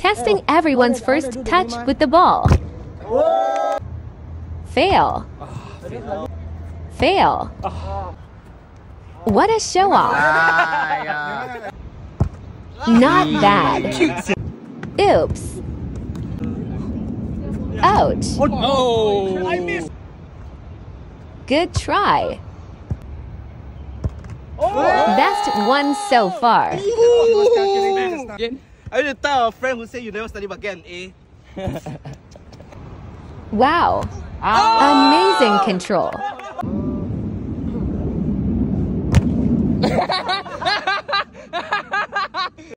Testing everyone's first touch with the ball. Fail. Fail. What a show off. Not bad. Oops. Ouch. Oh! I missed! Good try. Best one so far. I need to tell a friend who say you never study but get an A. Wow. Oh! Amazing control.